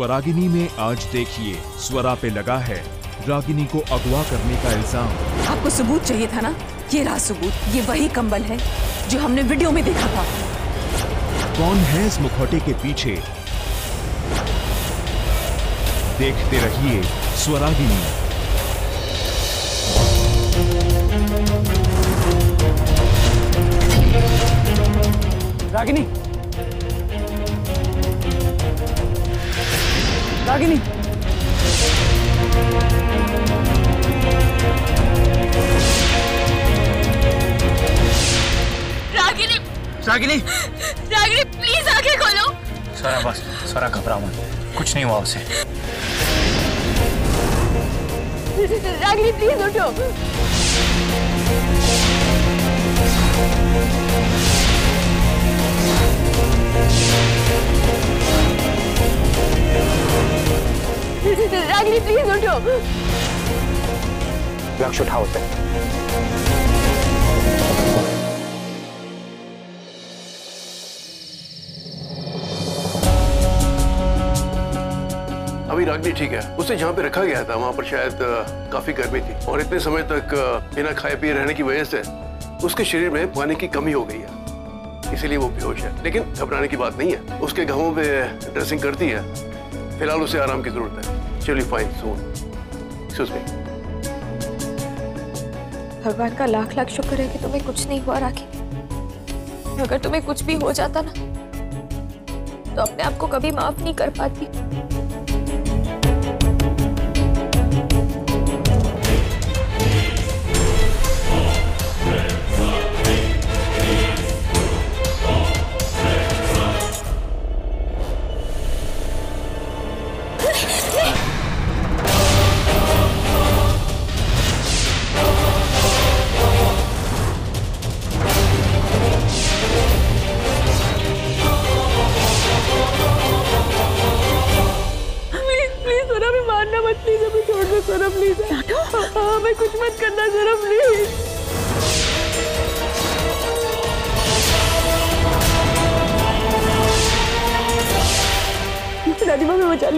स्वरागिनी में आज देखिए स्वरा पे लगा है। रागिनी को अगवा करने का इल्ज़ाम। आपको सबूत चाहिए था ना? ये रहा सबूत ये वही कंबल है जो हमने वीडियो में देखा था। कौन है इस मुखौटे के पीछे? देखते रहिए स्वरागिनी। रागिनी रागिनी रागिनी रागिनी रागिनी प्लीज़ आँखें खोलो। सारा बस। सारा घबरा मत। कुछ नहीं हुआ उसे। रागिनी प्लीज़ उठो। रागिनी प्लीज़ उठो लक्ष्य उठाओ उसे अभी रागनी ठीक है। उसे जहाँ पे रखा गया था वहाँ पर शायद काफ़ी गर्मी थी। और इतने समय तक बिना खाए पिए रहने की वजह से उसके शरीर में पानी की कमी हो गई है। इसीलिए वो बेहोश है। लेकिन घबराने की बात नहीं है। उसके घावों पे ड्रेसिंग करती है। फ़िलहाल उसे आराम की ज़रूरत है। चलिए फाइन सोन एक्सक्यूज मी भगवान का लाख लाख शुक्र है कि तुम्हें कुछ नहीं हुआ, राखी। अगर तुम्हें कुछ भी हो जाता ना तो अपने आप को कभी माफ़ नहीं कर पाती।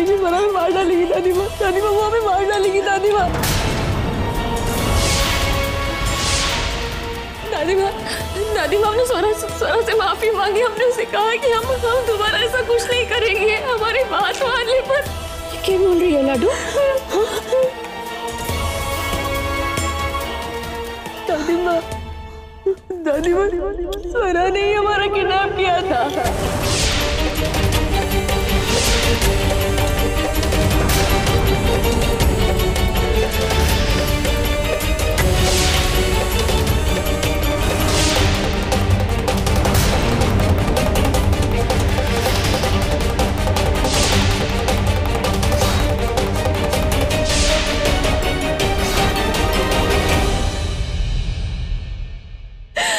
माँ हमें बचा सर हमें मार डालेगी दादी माँ। दादी माँ वो हमें मार डालेगी दादी माँ। दादी माँ दादी माँ हमने सोना सोना से माफ़ी मांगी। हमने उसे कहा कि हम हम दोबारा ऐसा कुछ नहीं करेंगे। हमारी बात मानने पर क्या बोल रही है लाडू? दादी माँ दादी माँ सोना ने ही हमारा किडनैप किया था।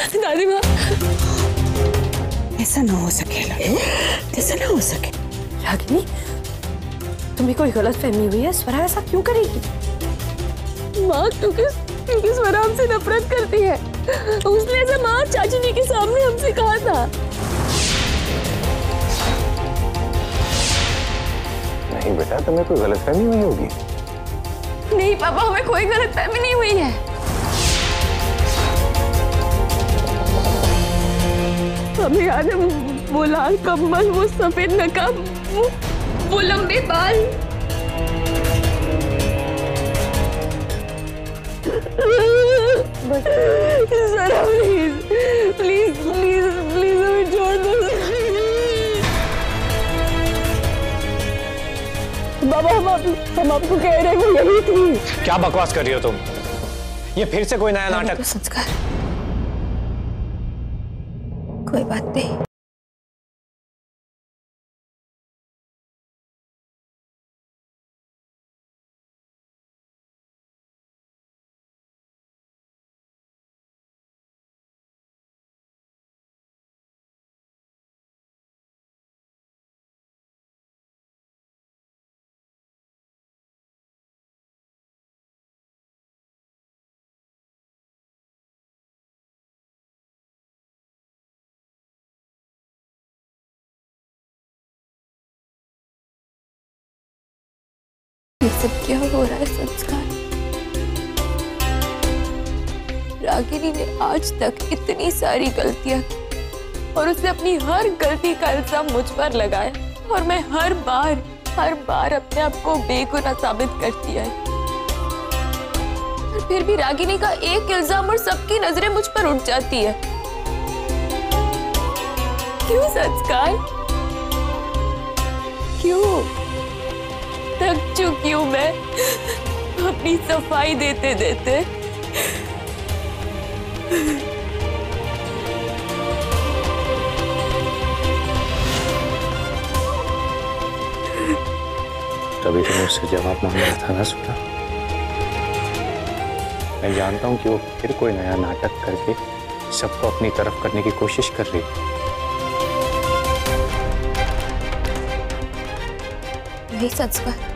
दादी माँ ऐसा ना हो सके ऐसा ना हो सके। रागिनी तुम्हें कोई गलत फहमी हुई है? स्वरा ऐसा क्यों करेगी? माँ क्योंकि क्योंकि स्वरा हमसे नफरत करती है। उसने ऐसा माँ चाची जी के सामने हमसे कहा था। नहीं बेटा तुम्हें कोई गलतफहमी हुई होगी? नहीं पापा हमें कोई गलत फहमी नहीं हुई है। हमें याद है वो- वो लाल कम्बल वो सफ़ेद नकाब वो, वो लंबे बाल। Sir please please please please हमें छोड़ दो। बाबा हम आप, हम आपको कह रहे हैं वो यही थी। क्या बकवास कर रही हो तुम? ये फिर से कोई नया नाटक? तो संस्कार। कोई बात नहीं। ये सब क्या हो रहा है संस्कार। रागिनी ने आज तक इतनी सारी गलतियाँ की और उसने अपनी हर गलती का इल्ज़ाम मुझ पर लगाया और मैं हर बार हर बार अपने आप को बेगुनाह साबित करती आई। फिर भी रागिनी का एक इल्ज़ाम और सबकी नज़रें मुझ पर उठ जाती है। क्यों संस्कार? क्यों? थक चुकी हूँ मैं। अपनी सफ़ाई देते देते। तभी तो मुझसे जवाब मांग रहा था ना सुना। मैं जानता हूँ कि वो फिर कोई नया नाटक करके सबको अपनी तरफ़ करने की कोशिश कर रही है। नहीं संस्कार।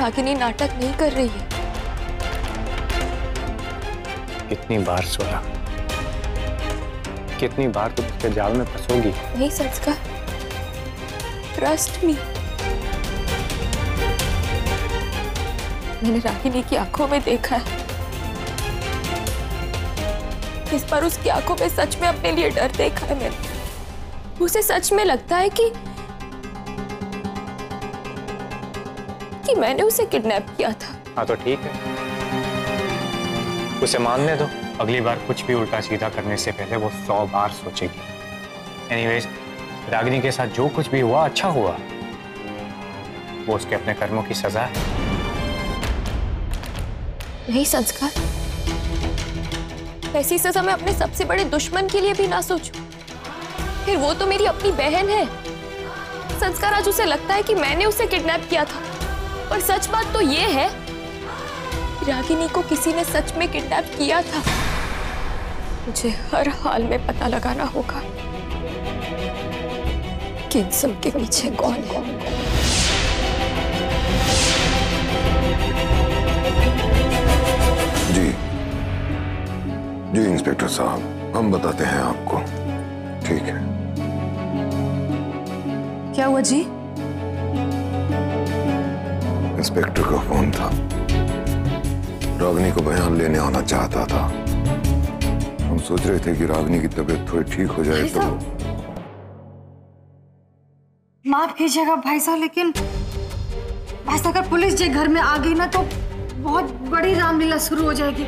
रागिनी नाटक नहीं कर रही है। कितनी बार सोया? कितनी बार तुम उसके जाल में फंसोगी? नहीं संस्कार ट्रस्ट मी मैंने रागिनी की आँखों में देखा है। इस बार उसकी आँखों में सच में अपने लिए डर देखा है मैंने। उसे सच में लगता है कि कि मैंने उसे किडनैप किया था। हाँ तो ठीक है। उसे मानने दो। अगली बार कुछ भी उल्टा सीधा करने से पहले वो सौ बार सोचेगी। एनीवेज रागिनी के साथ जो कुछ भी हुआ अच्छा हुआ। वो उसके अपने कर्मों की सजा है। नहीं संस्कार। ऐसी सजा मैं अपने सबसे बड़े दुश्मन के लिए भी ना सोचूं। फिर वो तो मेरी अपनी बहन है। संस्कार आज उसे लगता है कि मैंने उसे किडनैप किया था। और सच बात तो ये है कि रागिनी को किसी ने सच में किडनैप किया था। मुझे हर हाल में पता लगाना होगा कि इन सब के पीछे कौन है। जी। जी इंस्पेक्टर साहब हम बताते हैं आपको। ठीक है। क्या हुआ जी? इंस्पेक्टर का फ़ोन था। रागनी को बयान लेने आना चाहता था। हम सोच रहे थे कि रागनी की तबीयत थोड़ी ठीक हो जाए तो माफ़ कीजिएगा भाई साहब लेकिन ऐसा अगर पुलिस जे घर में आ गई ना तो बहुत बड़ी रामलीला शुरू हो जाएगी।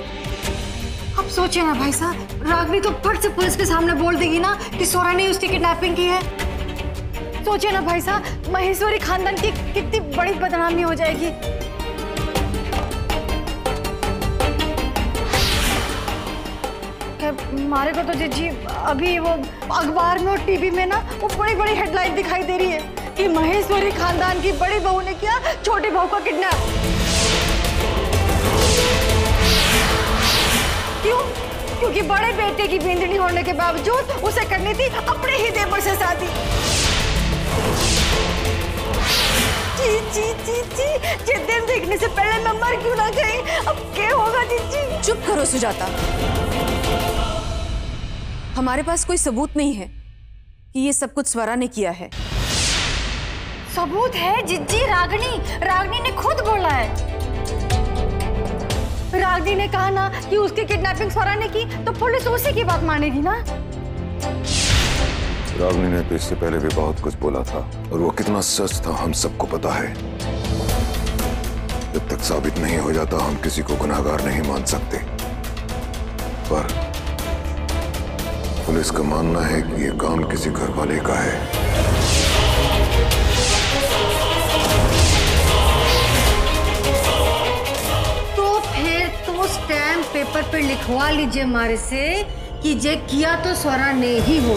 अब सोचे ना भाई साहब रागनी तो फट से पुलिस के सामने बोल देगी ना कि सोरा ने उसकी किडनैपिंग की है। सोचिए ना भाई साहब, महेश्वरी खानदान की कितनी बड़ी बदनामी हो जाएगी। मारे को तो जी अभी वो अखबार में और टीवी में ना, वो बड़ी बड़ी हेडलाइन दिखाई दे रही है कि महेश्वरी खानदान की बड़ी बहू ने किया छोटे बहू का किडनैप क्यों? क्योंकि बड़े बेटे की बींदनी होने के बावजूद उसे करनी थी अपने ही देवर से शादी। जी जी जी जी। जिस दिन देखने से पहले मैं मर क्यों ना गई? अब क्या होगा जी जी? चुप करो सुजाता। हमारे पास कोई सबूत नहीं है कि ये सब कुछ स्वरा ने किया है। सबूत है? जिज्जी रागनी। रागनी ने खुद बोला है। रागनी ने कहा ना कि उसकी किडनैपिंग स्वरा ने की तो पुलिस उसी की बात मानेगी ना? रागनी ने तो इससे पहले भी बहुत कुछ बोला था। और वो कितना सच था, हम सबको पता है। जब तक साबित नहीं हो जाता, हम किसी को गुनाहगार नहीं मान सकते। पर पुलिस का मानना है कि ये काम किसी घर वाले का है। तो फिर तो पेपर पे लिखवा लीजिए हमारे से कि जे किया तो स्वरा ने ही हो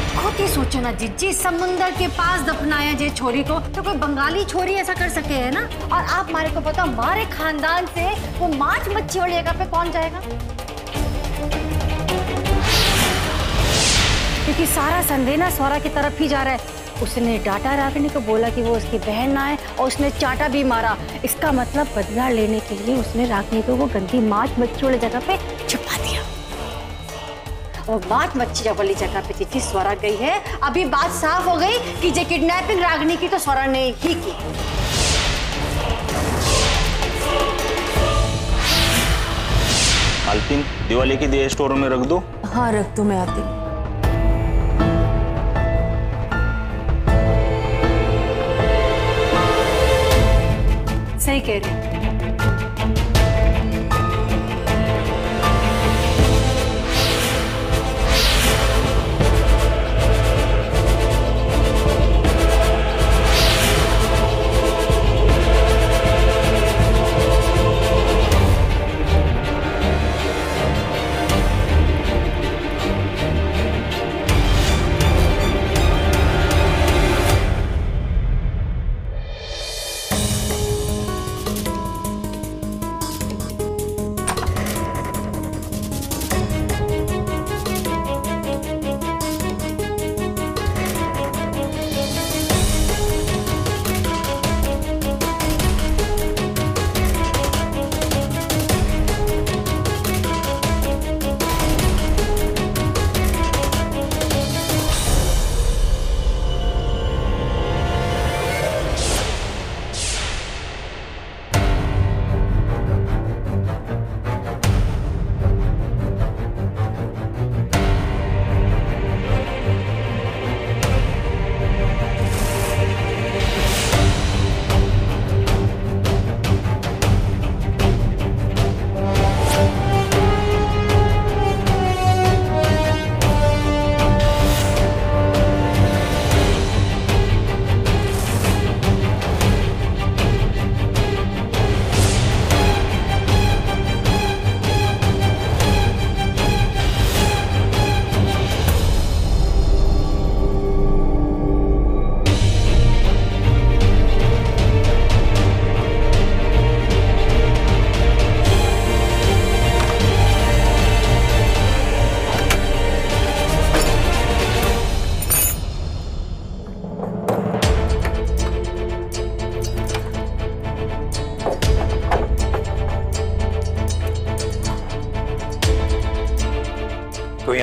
अब खुद ही सोचो ना, जिज्जी, समुंदर के पास दफनाया जे छोरी को तो कोई बंगाली छोरी ऐसा कर सके, है ना? और आप हमारे को पता हमारे खानदान से वो मांस मच्छी वाली जगह पे कौन जाएगा? क्योंकि सारा संदेह ना स्वरा की तरफ़ ही जा रहा है। उसने डाटा रागनी को बोला कि वो उसकी बहन ना है और उसने चाटा भी मारा। इसका मतलब बदला लेने के लिए उसने रागनी को वो गंदी मांस मच्छी वाली जगह पे छुपा वो बात मच्छी वाली जगह पे थी स्वरा गई है। अभी बात साफ़ हो गई कि जे किडनैपिंग रागनी की तो स्वरा ने ही की। मालकिन दिवाली की दिए स्टोर में रख दो। हाँ रख दो मैं आती हूँ। सही कह रहे हैं।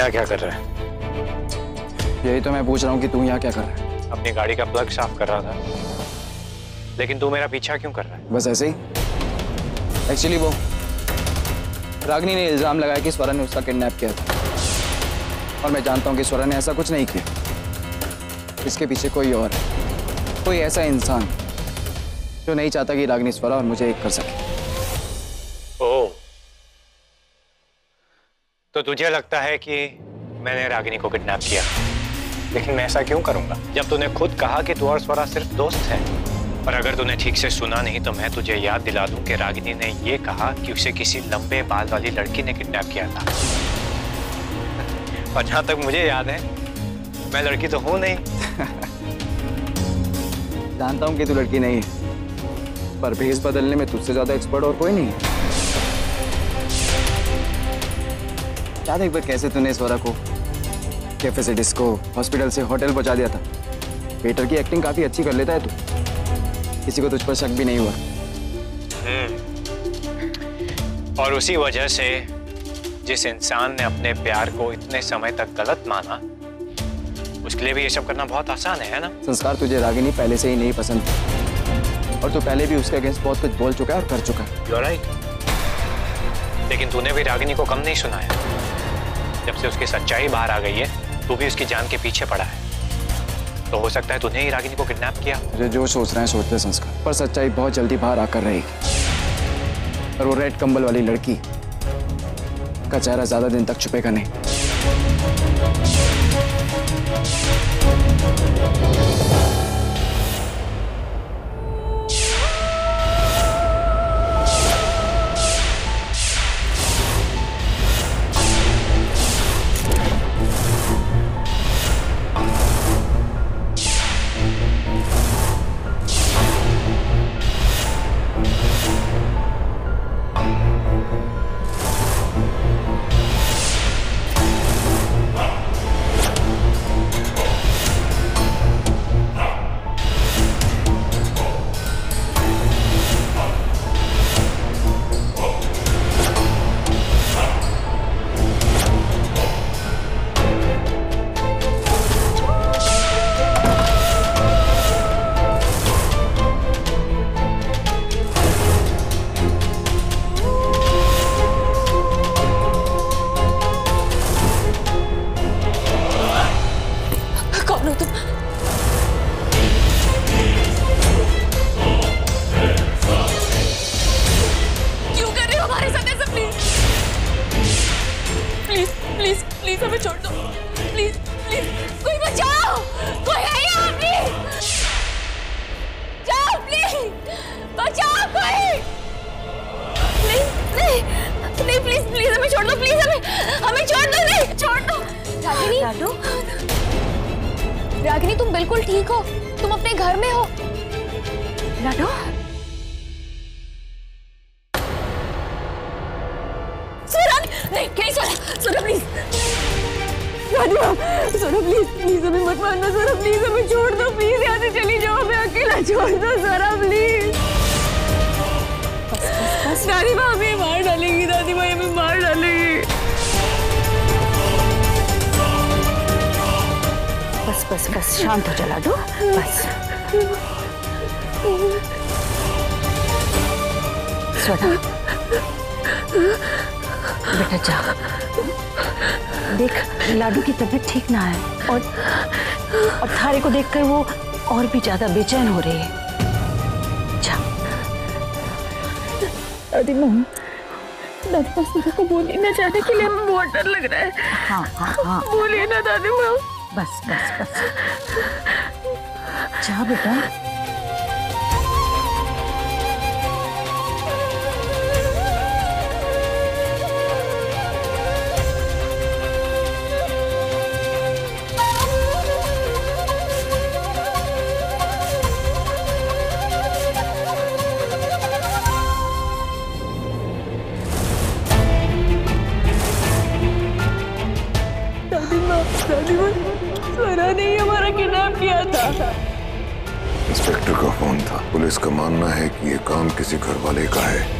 यहाँ क्या कर रहा है? यही तो मैं पूछ रहा हूँ कि तू यहाँ क्या कर रहा है? अपनी गाड़ी का प्लग साफ़ कर रहा था। लेकिन तू मेरा पीछा क्यों कर रहा है? बस ऐसे ही। एक्चुअली वो रागनी ने इल्ज़ाम लगाया कि स्वरा ने उसका किडनैप किया था। और मैं जानता हूँ कि स्वरा ने ऐसा कुछ नहीं किया। इसके पीछे कोई और कोई ऐसा इंसान जो नहीं चाहता कि रागनी स्वरा और मुझे एक कर सके। तो तुझे लगता है कि मैंने रागिनी को किडनैप किया? लेकिन मैं ऐसा क्यों करूँगा? जब तूने खुद कहा कि तू और स्वरा सिर्फ़ दोस्त है, और अगर तूने ठीक से सुना नहीं तो मैं तुझे याद दिला दूँ कि रागिनी ने ये कहा कि उसे किसी लंबे बाल वाली लड़की ने किडनैप किया था। और जहाँ तक मुझे याद है, मैं लड़की तो हूँ नहीं। जानता हूँ कि तू लड़की नहीं है, पर भेस बदलने में तुझसे ज़्यादा एक्सपर्ट और कोई नहीं है। याद है एक बार कैसे तूने स्वरा को कैफ़े से डिस्को हॉस्पिटल से होटल पहुँचा दिया था? वेटर की एक्टिंग काफ़ी अच्छी कर लेता है तू। किसी को तुझ पर शक भी नहीं हुआ। और उसी वजह से जिस इंसान ने अपने प्यार को इतने समय तक गलत माना उसके लिए भी ये सब करना बहुत आसान है, है ना? संस्कार तुझे रागिनी पहले से ही नहीं पसंद। थी। और तू पहले भी उसके अगेंस्ट बहुत कुछ बोल चुका है और कर चुका है। Right. लेकिन तूने भी रागिनी को कम नहीं सुनाया। जब से उसकी सच्चाई बाहर आ गई है, तू भी उसकी जान के पीछे पड़ा है। तो हो सकता है तूने ही रागिनी को किडनैप किया। मुझे जो सोच रहे हैं सोचते संस्कार। पर सच्चाई बहुत जल्दी बाहर आकर रहेगी। और वो रेड कंबल वाली लड़की का चेहरा ज़्यादा दिन तक छुपेगा नहीं। प्लीज़ प्लीज़ कोई बचाओ कोई है यहाँ प्लीज़ जाओ प्लीज़ बचाओ कोई। प्लीज़ नहीं नहीं प्लीज़ प्लीज़ हमें छोड़ दो प्लीज़ हमें हमें छोड़ दो नहीं छोड़ दो। रागिनी लाडू रागिनी तुम बिल्कुल ठीक हो। तुम अपने घर में हो। लाडू प्लीज़ प्लीज़ हमें मत मारना सुरा प्लीज़ हमें छोड़ दो प्लीज़ यहाँ से चली जाओ हमें अकेला छोड़ दो सुरा प्लीज़ दादी माँ हमें मार डालेगी दादी माँ हमें मार डालेगी. बस बस बस, शांत हो चला दो, बस. स्वरा बेटा जा। देख लाडू की तबीयत ठीक ना है और और थारे को देखकर वो और भी ज़्यादा बेचैन हो रही है। जा। दादी माँ दादी माँ सुरा को बोलिए ना जाने के लिए बहुत डर लग रहा है। हाँ हाँ हाँ। बोलिए ना दादी माँ बस बस बस। जा बेटा। किया था। इंस्पेक्टर का फ़ोन था। पुलिस का मानना है कि ये काम किसी घर वाले का है।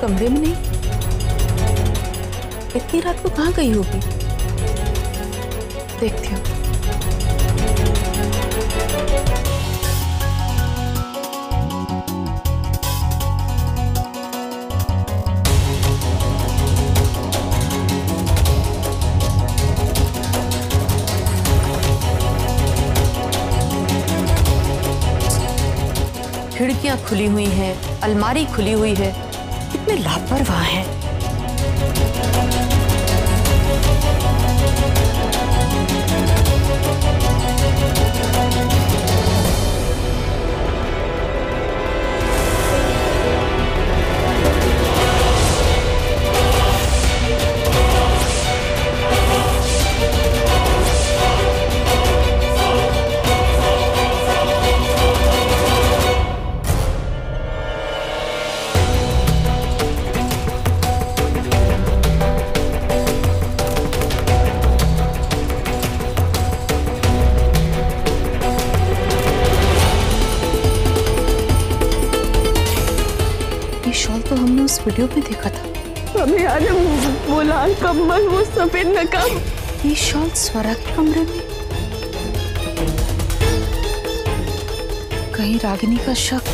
कमरे में नहीं? इतनी रात को कहाँ गई होगी? देखती हूँ। खिड़कियाँ खुली हुई हैं, अलमारी खुली हुई है। कितने लापरवाह हैं। वीडियो में देखा था। हमें वो लाल कम्बल वो सफ़ेद नकाब ये शॉल स्वरा के कमरे में। कहीं रागिनी का शक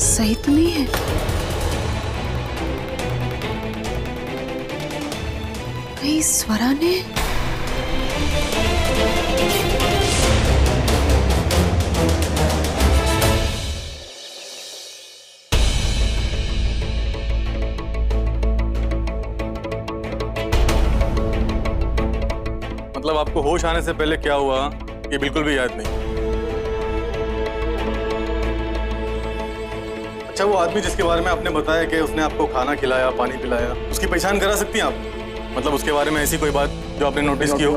सही तो नहीं है। कहीं स्वरा ने मतलब आपको होश आने से पहले क्या हुआ, ये बिल्कुल भी याद नहीं। अच्छा वो आदमी जिसके बारे में आपने बताया कि उसने आपको खाना खिलाया, पानी पिलाया, उसकी पहचान करा सकती हैं आप? मतलब उसके बारे में ऐसी कोई बात जो आपने नोटिस की हो?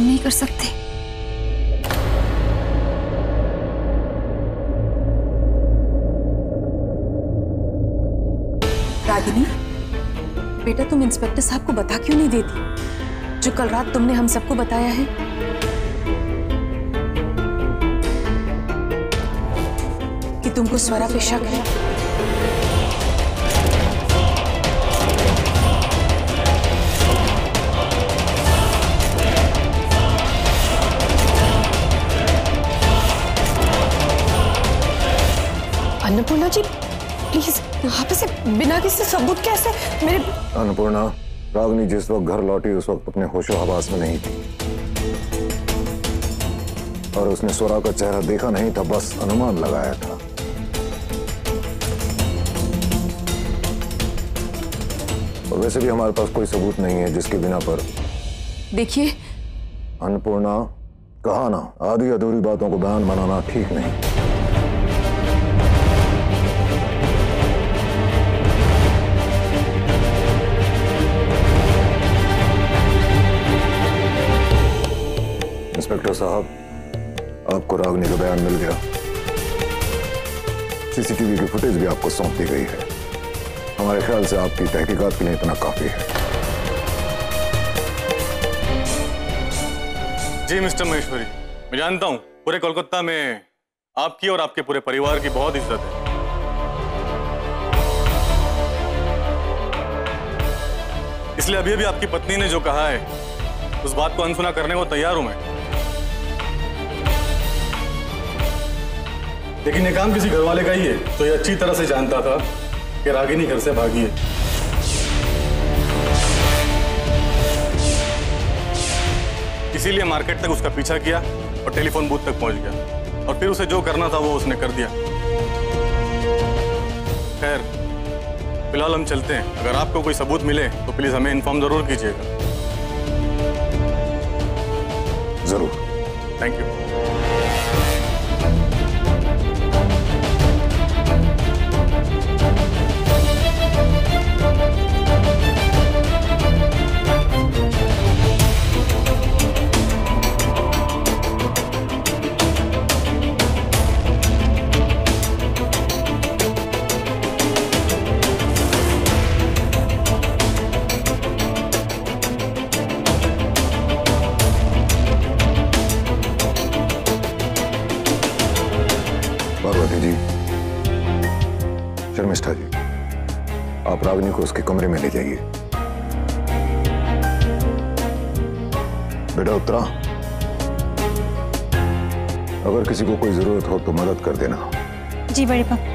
हम नहीं कर सकते। रागिनी, बेटा तुम इंस्पेक्टर साहब को बता क्यों नहीं देती? जो कल रात तुमने हम सबको बताया है। कि तुमको स्वरा पे शक है। अन्नपूर्णा जी प्लीज़ यहाँ पे से बिना किसी सबूत कैसे मेरे अन्नपूर्णा रागनी जिस वक्त घर लौटी उस वक्त अपने होशो हवास में नहीं थी। और उसने स्वरा का चेहरा देखा नहीं था बस अनुमान लगाया था। और वैसे भी हमारे पास कोई सबूत नहीं है जिसके बिना पर देखिए। अन्नपूर्णा कहा ना आधी अधूरी बातों को बयान बनाना ठीक नहीं। इंस्पेक्टर साहब, आपको रागनी का बयान मिल गया। सीसीटीवी की फुटेज भी आपको सौंप दी गई है। हमारे ख्याल से आपकी तहकीकात के लिए इतना काफ़ी है। जी, मिस्टर महेश्वरी, मैं जानता हूँ पूरे कोलकाता में आपकी और आपके पूरे परिवार की बहुत इज़्ज़त है। इसलिए अभी अभी आपकी पत्नी ने जो कहा है, उस बात को अनसुना करने को तैयार हूँ मैं। लेकिन ये काम किसी घर वाले का ही है। तो ये अच्छी तरह से जानता था कि रागिनी घर से भागी है। इसीलिए मार्केट तक उसका पीछा किया और टेलीफोन बूथ तक पहुँच गया। और फिर उसे जो करना था वो उसने कर दिया। खैर फ़िलहाल हम चलते हैं। अगर आपको कोई सबूत मिले तो प्लीज़ हमें इन्फॉर्म ज़रूर कीजिएगा। ज़रूर। थैंक यू रागनी को उसके कमरे में ले जाइए। बेटा उतरा। अगर किसी को कोई ज़रूरत हो तो मदद कर देना। जी, बड़े पापा।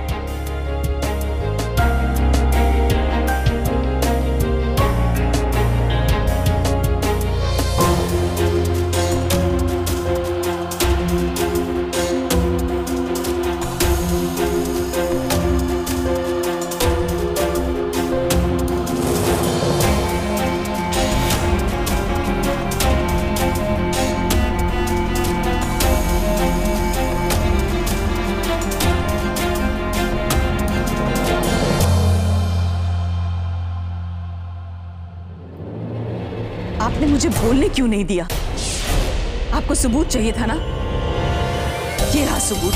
बोलने क्यों नहीं दिया? आपको सबूत चाहिए था ना? ये रहा सबूत।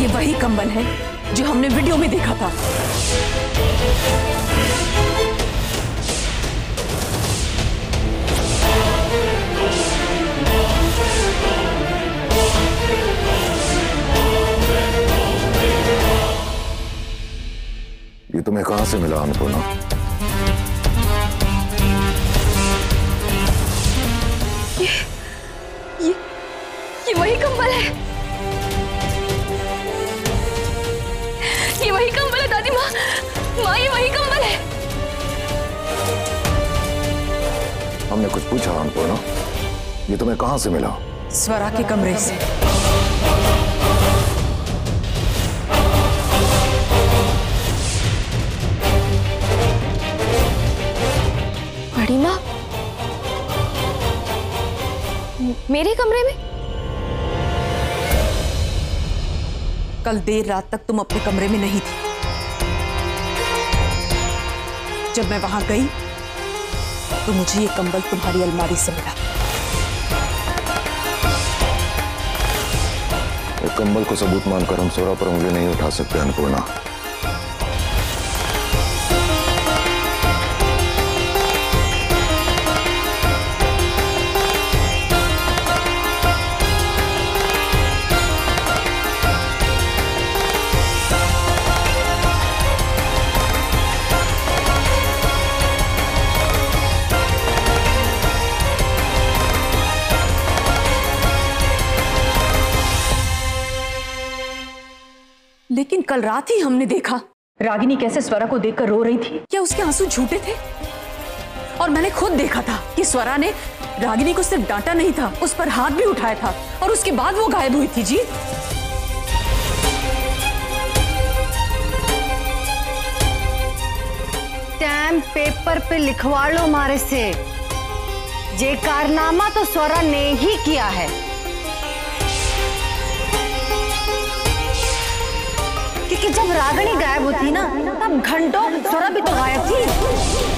ये वही कंबल है जो हमने वीडियो में देखा था। ये तुम्हें कहाँ से मिला अन्नपूर्णा ये ये वही कंबल है। ये वही कंबल है दादी माँ। माँ ये वही कंबल है। हमने कुछ पूछा अन्नपूर्णा ये तुम्हें कहाँ से मिला? स्वरा के कमरे से। मेरे कमरे में? कल देर रात तक तुम अपने कमरे में नहीं थी। जब मैं वहाँ गई तो मुझे ये कंबल तुम्हारी अलमारी से मिला। एक कंबल को सबूत मानकर हम सोरा पर उंगली नहीं उठा सकते अन्नपूर्णा। कल रात ही हमने देखा। रागिनी कैसे स्वरा को देखकर रो रही थी? क्या उसके आँसू झूठे थे? और मैंने खुद देखा था कि स्वरा ने रागिनी को सिर्फ़ डांटा नहीं था उस पर हाथ भी उठाया था और उसके बाद वो गायब हुई थी जी। स्टैम्प पेपर पे लिखवा लो हमारे से। ये कारनामा तो स्वरा ने ही किया है। क्योंकि जब रागणी गायब होती ना तब घंटों सौरभ भी तो गायब थी।